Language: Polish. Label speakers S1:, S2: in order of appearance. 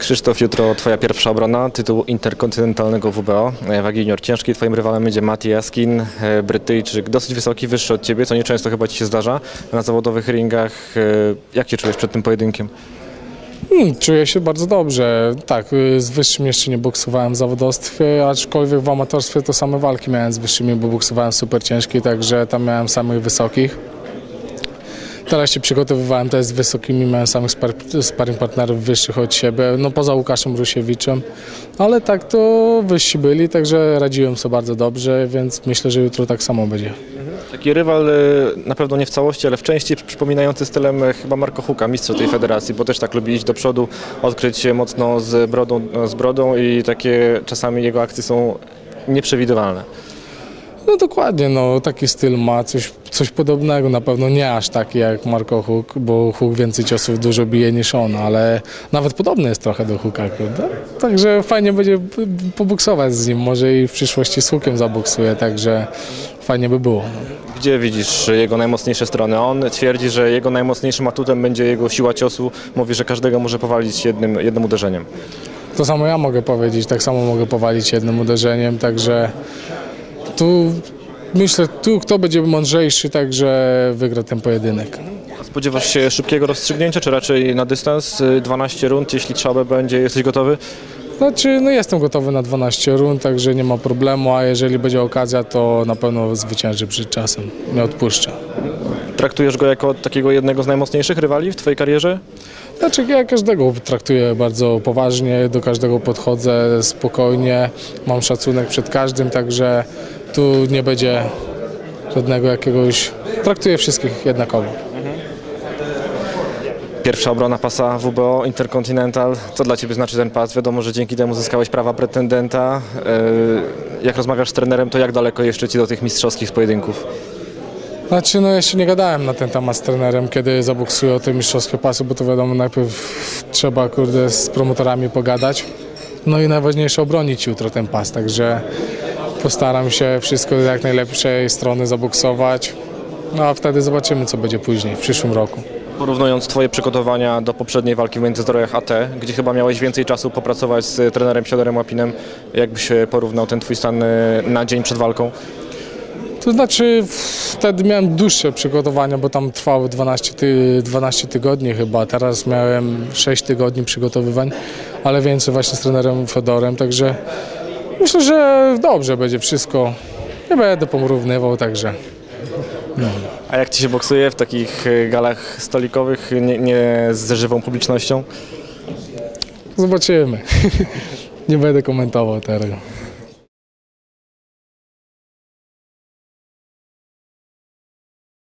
S1: Krzysztof, jutro twoja pierwsza obrona, tytuł interkontynentalnego WBO. E, Wagi junior ciężki, twoim rywalem będzie Mati Jaskin, e, Brytyjczyk, dosyć wysoki, wyższy od ciebie, co nieczęsto chyba ci się zdarza na zawodowych ringach. E, Jak się czujesz przed tym pojedynkiem?
S2: Hmm, czuję się bardzo dobrze. Tak, y, z wyższym jeszcze nie boksowałem w zawodowstwie, aczkolwiek w amatorstwie to same walki miałem z wyższymi, bo boksowałem super ciężki, także tam miałem samych wysokich. Teraz się przygotowywałem też z wysokimi, miałem samych spar sparring partnerów wyższych od siebie, no poza Łukaszem Rusiewiczem, ale tak to wyżsi byli, także radziłem sobie bardzo dobrze, więc myślę, że jutro tak samo będzie.
S1: Taki rywal e, na pewno nie w całości, ale w części przypominający stylem e, chyba Marko Huka, mistrza tej federacji, bo też tak lubi iść do przodu, odkryć się mocno z brodą, z brodą i takie czasami jego akcje są nieprzewidywalne.
S2: No dokładnie, no taki styl ma coś, coś podobnego, na pewno nie aż taki jak Marko Huk, bo Huk więcej ciosów dużo bije niż on, ale nawet podobny jest trochę do Huka, prawda? Także fajnie będzie p- poboksować z nim, może i w przyszłości z Hukiem zaboksuje, także fajnie by było. No.
S1: Gdzie widzisz jego najmocniejsze strony? On twierdzi, że jego najmocniejszym atutem będzie jego siła ciosu. Mówi, że każdego może powalić jednym, jednym uderzeniem.
S2: To samo ja mogę powiedzieć, tak samo mogę powalić jednym uderzeniem, także tu myślę, tu kto będzie mądrzejszy, także wygra ten pojedynek.
S1: Spodziewasz się szybkiego rozstrzygnięcia, czy raczej na dystans? Y, 12 rund, jeśli trzeba będzie, jesteś gotowy?
S2: Znaczy, no jestem gotowy na 12 rund, także nie ma problemu, a jeżeli będzie okazja, to na pewno zwycięży przed czasem. Nie odpuszczę.
S1: Traktujesz go jako takiego jednego z najmocniejszych rywali w twojej karierze?
S2: Znaczy, ja każdego traktuję bardzo poważnie, do każdego podchodzę spokojnie, mam szacunek przed każdym, także tu nie będzie żadnego jakiegoś... Traktuję wszystkich jednakowo.
S1: Pierwsza obrona pasa WBO Intercontinental. Co dla Ciebie znaczy ten pas? Wiadomo, że dzięki temu zyskałeś prawa pretendenta. Y, Jak rozmawiasz z trenerem, to jak daleko jeszcze Ci do tych mistrzowskich pojedynków?
S2: Znaczy, no jeszcze nie gadałem na ten temat z trenerem, kiedy zaboksuję o te mistrzowskie pasy, bo to wiadomo, najpierw trzeba, kurde, z promotorami pogadać. No i najważniejsze obronić jutro ten pas, także postaram się wszystko z jak najlepszej strony zaboksować. No a wtedy zobaczymy, co będzie później, w przyszłym roku.
S1: Porównując Twoje przygotowania do poprzedniej walki w międzyzdrojach AT, gdzie chyba miałeś więcej czasu popracować z trenerem Siodorem Łapinem, jakbyś porównał ten Twój stan e, na dzień przed walką?
S2: To znaczy wtedy miałem dłuższe przygotowania, bo tam trwały 12, ty, 12 tygodni chyba, teraz miałem 6 tygodni przygotowywań, ale więcej właśnie z trenerem Fedorem, także myślę, że dobrze będzie wszystko. Nie będę porównywał, także
S1: A jak Ci się boksuje w takich e, galach stolikowych, nie, nie z żywą publicznością?
S2: zobaczymy. Nie będę komentował teraz.